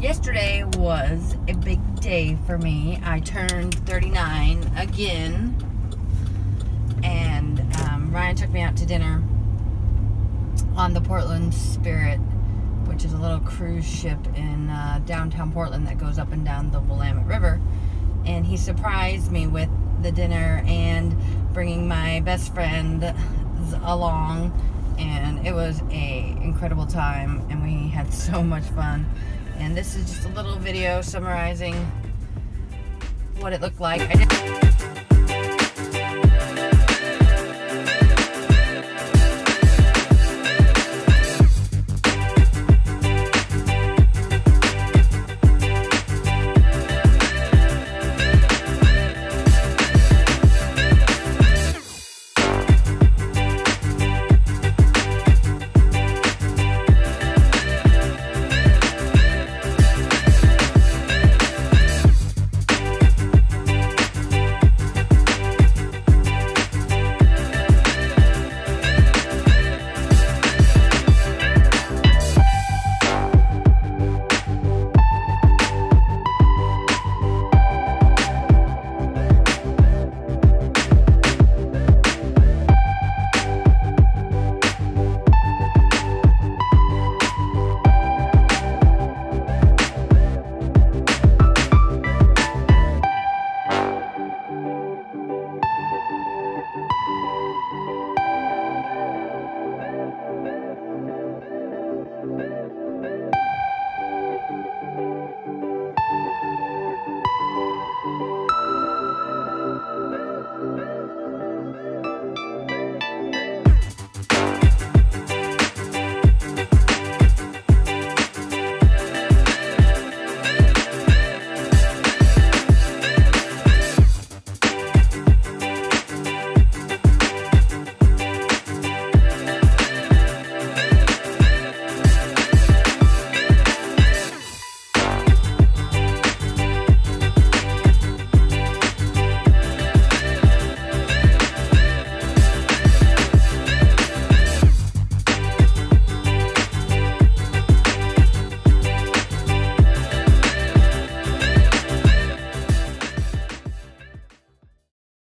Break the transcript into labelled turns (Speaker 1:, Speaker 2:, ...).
Speaker 1: yesterday was a big day for me. I turned 39 again, and um, Ryan took me out to dinner on the Portland Spirit, which is a little cruise ship in uh, downtown Portland that goes up and down the Willamette River. And he surprised me with the dinner and bringing my best friend along and it was a incredible time and we had so much fun and this is just a little video summarizing what it looked like